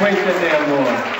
Praise the name, Lord.